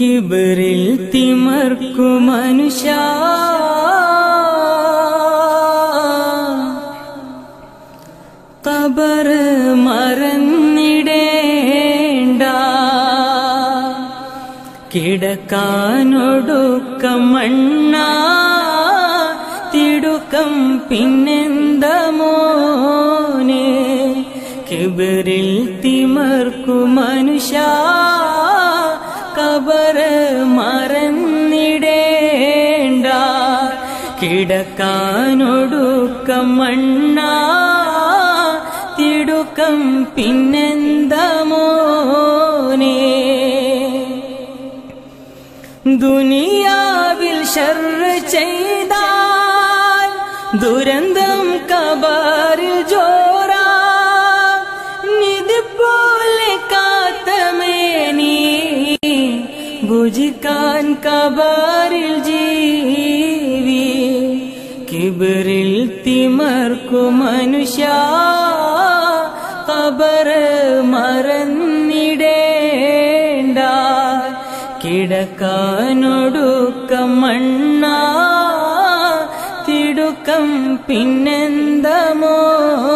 കിബറിൽ തിമർക്കു മനുഷ്യ. കബർ മറന്നിടേണ്ട. കിടക്കാനൊടുക്കം മണ്ണ. തിടുക്കം പിന്നെന്ത മോനെ? കിബറിൽ തിമർക്കു മനുഷ്യ. കിടക്കാനൊടുക്കം മണ്ണ തിടുക്കം പിന്നെന്ത മോനെ? ദുനിയാവിൽ ഷർറ് ചെയ്താൽ ദുരന്തം കബാറിൽ ജോറ നിതുപോലെ കാത്തമേനി ഭുജിക്കാൻ കബാറിൽ ജീവി കിബറിൽ തിമർക്കു മനുഷ്യ കബർ മറന്നിടേണ്ട. കിടക്കാനൊടുക്കം മണ്ണ തിടുക്കം പിന്നെന്ത മോനേ